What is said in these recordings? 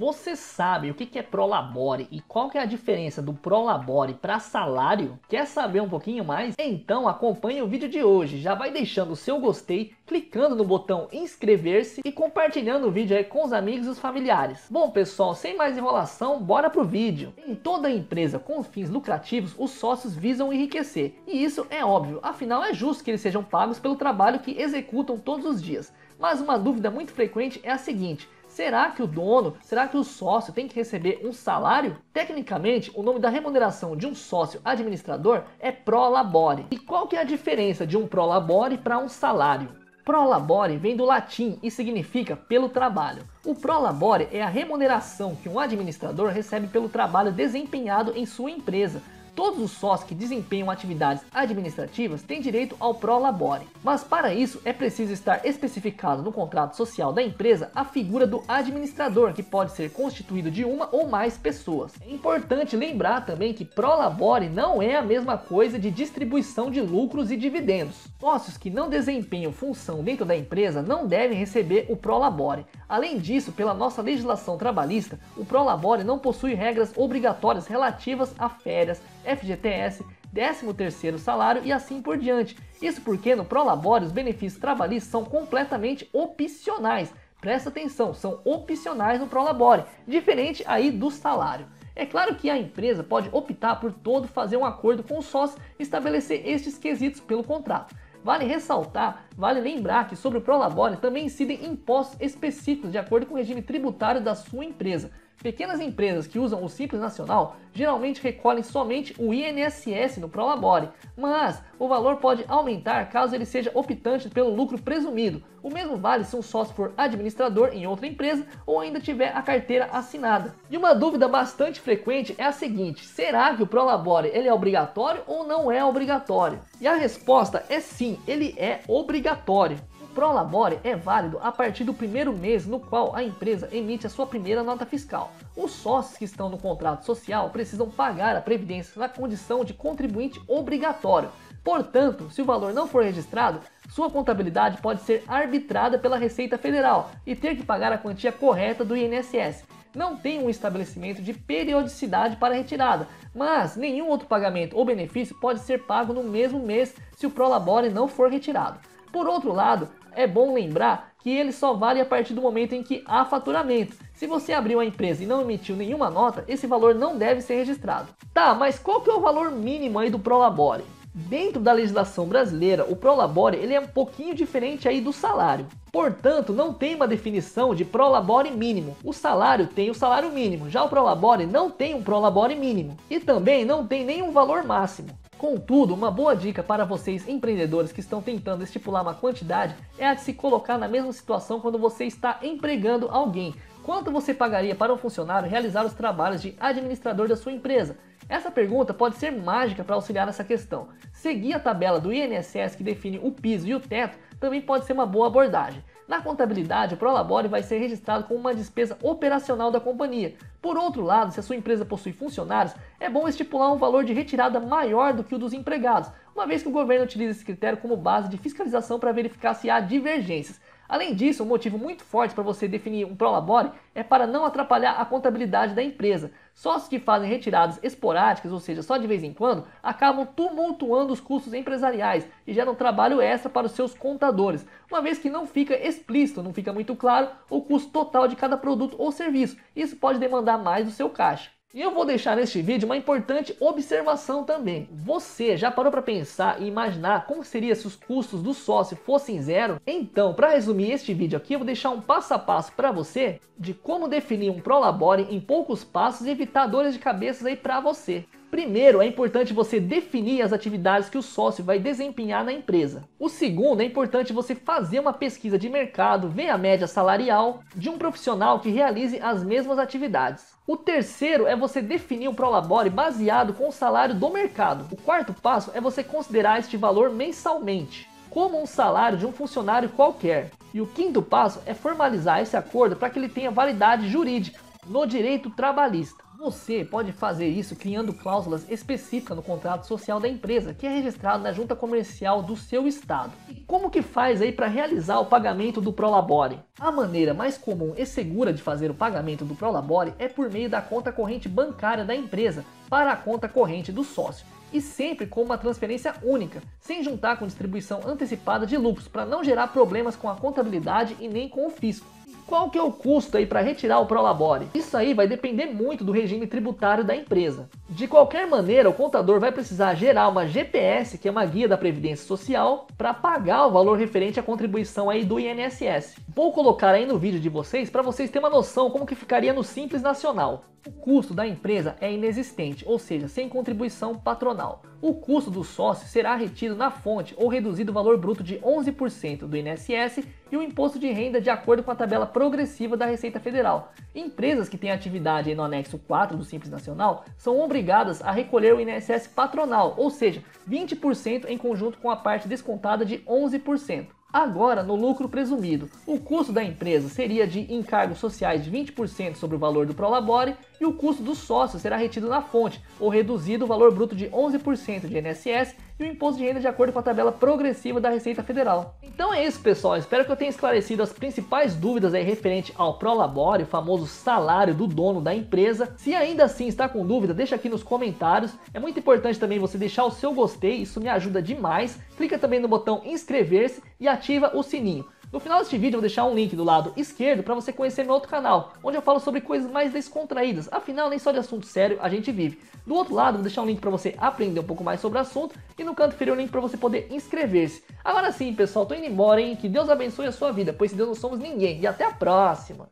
Você sabe o que é Prolabore e qual que é a diferença do Prolabore para salário? Quer saber um pouquinho mais? Então acompanhe o vídeo de hoje. Já vai deixando o seu gostei, clicando no botão inscrever-se e compartilhando o vídeo aí com os amigos e os familiares. Bom pessoal, sem mais enrolação, bora pro vídeo. Em toda empresa com fins lucrativos, os sócios visam enriquecer. E isso é óbvio, afinal é justo que eles sejam pagos pelo trabalho que executam todos os dias. Mas uma dúvida muito frequente é a seguinte: Será que o dono, será que o sócio tem que receber um salário? Tecnicamente, o nome da remuneração de um sócio administrador é prolabore. E qual que é a diferença de um prolabore para um salário? Prolabore vem do latim e significa pelo trabalho. O prolabore é a remuneração que um administrador recebe pelo trabalho desempenhado em sua empresa, Todos os sócios que desempenham atividades administrativas têm direito ao prolabore, mas para isso é preciso estar especificado no contrato social da empresa a figura do administrador, que pode ser constituído de uma ou mais pessoas. É importante lembrar também que prolabore não é a mesma coisa de distribuição de lucros e dividendos. Sócios que não desempenham função dentro da empresa não devem receber o prolabore. Além disso, pela nossa legislação trabalhista, o prolabore não possui regras obrigatórias relativas a férias, FGTS, 13º salário e assim por diante. Isso porque no Prolabore os benefícios trabalhistas são completamente opcionais. Presta atenção, são opcionais no Prolabore, diferente aí do salário. É claro que a empresa pode optar por todo fazer um acordo com o sócio e estabelecer estes quesitos pelo contrato. Vale ressaltar, vale lembrar que sobre o Prolabore também incidem impostos específicos de acordo com o regime tributário da sua empresa. Pequenas empresas que usam o Simples Nacional geralmente recolhem somente o INSS no Prolabore, mas o valor pode aumentar caso ele seja optante pelo lucro presumido. O mesmo vale se um sócio for administrador em outra empresa ou ainda tiver a carteira assinada. E uma dúvida bastante frequente é a seguinte: será que o Prolabore ele é obrigatório ou não é obrigatório? E a resposta é sim, ele é obrigatório. Prolabore é válido a partir do primeiro mês no qual a empresa emite a sua primeira nota fiscal. Os sócios que estão no contrato social precisam pagar a previdência na condição de contribuinte obrigatório. Portanto, se o valor não for registrado, sua contabilidade pode ser arbitrada pela Receita Federal e ter que pagar a quantia correta do INSS. Não tem um estabelecimento de periodicidade para retirada, mas nenhum outro pagamento ou benefício pode ser pago no mesmo mês se o Prolabore não for retirado. Por outro lado, é bom lembrar que ele só vale a partir do momento em que há faturamento. Se você abriu a empresa e não emitiu nenhuma nota, esse valor não deve ser registrado. Tá, mas qual que é o valor mínimo aí do Prolabore? Dentro da legislação brasileira, o Prolabore ele é um pouquinho diferente aí do salário. Portanto, não tem uma definição de prolabore mínimo. O salário tem o salário mínimo, já o prolabore não tem um prolabore mínimo e também não tem nenhum valor máximo. Contudo, uma boa dica para vocês empreendedores que estão tentando estipular uma quantidade é a de se colocar na mesma situação quando você está empregando alguém. Quanto você pagaria para um funcionário realizar os trabalhos de administrador da sua empresa? Essa pergunta pode ser mágica para auxiliar nessa questão. Seguir a tabela do INSS que define o piso e o teto também pode ser uma boa abordagem. Na contabilidade, o Prolabore vai ser registrado como uma despesa operacional da companhia. Por outro lado, se a sua empresa possui funcionários, é bom estipular um valor de retirada maior do que o dos empregados, uma vez que o governo utiliza esse critério como base de fiscalização para verificar se há divergências. Além disso, um motivo muito forte para você definir um prolabore é para não atrapalhar a contabilidade da empresa. Sócios que fazem retiradas esporádicas, ou seja, só de vez em quando, acabam tumultuando os custos empresariais e geram trabalho extra para os seus contadores, uma vez que não fica explícito, não fica muito claro o custo total de cada produto ou serviço. Isso pode demandar mais do seu caixa. E eu vou deixar neste vídeo uma importante observação também. Você já parou para pensar e imaginar como seria se os custos do sócio fossem zero? Então, para resumir este vídeo aqui, eu vou deixar um passo a passo para você de como definir um Prolabore em poucos passos e evitar dores de cabeça aí para você. Primeiro, é importante você definir as atividades que o sócio vai desempenhar na empresa. O segundo, é importante você fazer uma pesquisa de mercado, ver a média salarial de um profissional que realize as mesmas atividades. O terceiro é você definir o Prolabore baseado com o salário do mercado. O quarto passo é você considerar este valor mensalmente, como um salário de um funcionário qualquer. E o quinto passo é formalizar esse acordo para que ele tenha validade jurídica no direito trabalhista. Você pode fazer isso criando cláusulas específicas no contrato social da empresa, que é registrado na junta comercial do seu estado. E como que faz aí para realizar o pagamento do Prolabore? A maneira mais comum e segura de fazer o pagamento do Prolabore é por meio da conta corrente bancária da empresa para a conta corrente do sócio e sempre com uma transferência única, sem juntar com distribuição antecipada de lucros, para não gerar problemas com a contabilidade e nem com o fisco. Qual que é o custo aí para retirar o Prolabore? Isso aí vai depender muito do regime tributário da empresa. De qualquer maneira, o contador vai precisar gerar uma GPS, que é uma guia da Previdência Social, para pagar o valor referente à contribuição aí do INSS. Vou colocar aí no vídeo de vocês para vocês terem uma noção como que ficaria no Simples Nacional. O custo da empresa é inexistente, ou seja, sem contribuição patronal. O custo do sócio será retido na fonte ou reduzido o valor bruto de 11% do INSS e o imposto de renda de acordo com a tabela progressiva da Receita Federal. Empresas que têm atividade no anexo 4 do Simples Nacional são obrigadas a recolher o INSS patronal, ou seja, 20% em conjunto com a parte descontada de 11%. Agora, no lucro presumido, o custo da empresa seria de encargos sociais de 20% sobre o valor do Prolabore e o custo do sócio será retido na fonte ou reduzido o valor bruto de 11% de INSS e o imposto de renda de acordo com a tabela progressiva da Receita Federal. Então é isso, pessoal. Espero que eu tenha esclarecido as principais dúvidas aí referente ao Prolabore, o famoso salário do dono da empresa. Se ainda assim está com dúvida, deixa aqui nos comentários. É muito importante também você deixar o seu gostei, isso me ajuda demais. Clica também no botão inscrever-se e ativa o sininho. No final deste vídeo eu vou deixar um link do lado esquerdo para você conhecer meu outro canal, onde eu falo sobre coisas mais descontraídas, afinal nem só de assunto sério a gente vive. Do outro lado vou deixar um link para você aprender um pouco mais sobre o assunto e no canto inferior um link para você poder inscrever-se. Agora sim pessoal, tô indo embora hein, que Deus abençoe a sua vida, pois se Deus não somos ninguém e até a próxima.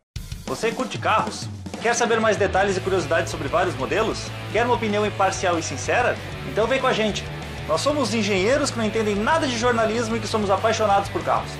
Você curte carros? Quer saber mais detalhes e curiosidades sobre vários modelos? Quer uma opinião imparcial e sincera? Então vem com a gente! Nós somos engenheiros que não entendem nada de jornalismo e que somos apaixonados por carros.